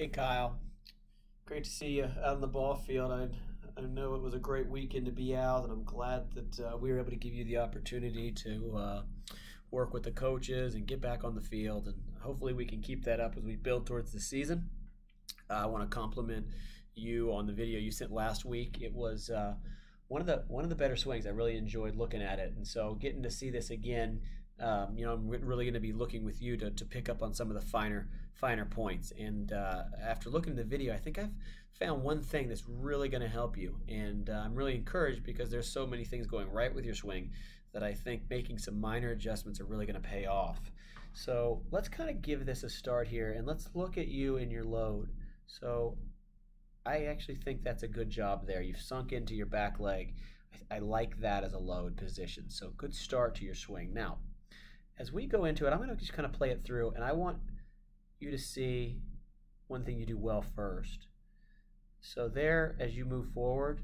Hey, Kyle. Great to see you out on the ball field. I, I know it was a great weekend to be out, and I'm glad that uh, we were able to give you the opportunity to uh, work with the coaches and get back on the field. And hopefully, we can keep that up as we build towards the season. Uh, I want to compliment you on the video you sent last week. It was uh, one of the one of the better swings. I really enjoyed looking at it, and so getting to see this again um, you know, I'm really going to be looking with you to, to pick up on some of the finer finer points. And uh, after looking at the video, I think I've found one thing that's really going to help you. And uh, I'm really encouraged because there's so many things going right with your swing that I think making some minor adjustments are really going to pay off. So let's kind of give this a start here, and let's look at you and your load. So I actually think that's a good job there. You've sunk into your back leg. I, I like that as a load position. So good start to your swing. Now, as we go into it, I'm going to just kind of play it through, and I want you to see one thing you do well first. So there, as you move forward,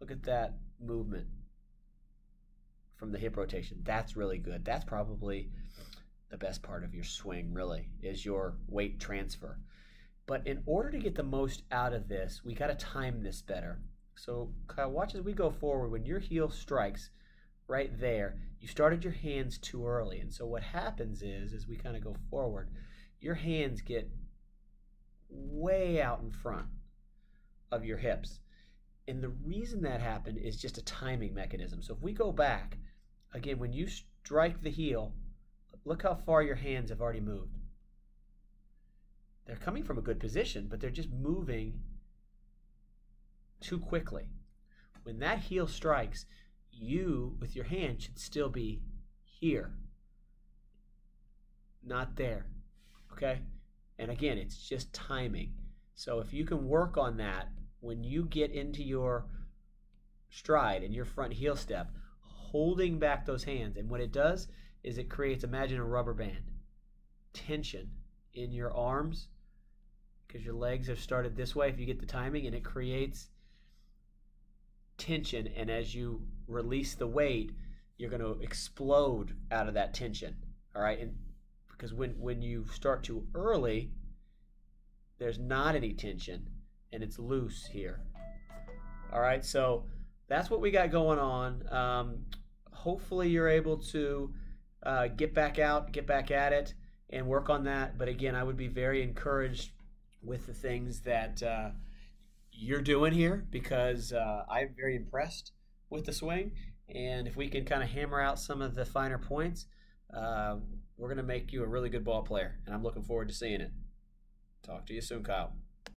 look at that movement from the hip rotation. That's really good. That's probably the best part of your swing, really, is your weight transfer. But in order to get the most out of this, we got to time this better. So Kyle, watch as we go forward. When your heel strikes, right there, you started your hands too early. And so what happens is, as we kind of go forward, your hands get way out in front of your hips. And the reason that happened is just a timing mechanism. So if we go back, again, when you strike the heel, look how far your hands have already moved. They're coming from a good position, but they're just moving too quickly. When that heel strikes, you with your hand should still be here, not there. Okay? And again, it's just timing. So if you can work on that when you get into your stride and your front heel step, holding back those hands. And what it does is it creates, imagine a rubber band, tension in your arms because your legs have started this way if you get the timing, and it creates tension. And as you release the weight, you're going to explode out of that tension. All right, and because when when you start too early, there's not any tension and it's loose here. All right, so that's what we got going on. Um, hopefully, you're able to uh, get back out, get back at it, and work on that. But again, I would be very encouraged with the things that uh, you're doing here because uh, I'm very impressed with the swing. And if we can kind of hammer out some of the finer points, uh, we're going to make you a really good ball player. And I'm looking forward to seeing it. Talk to you soon, Kyle.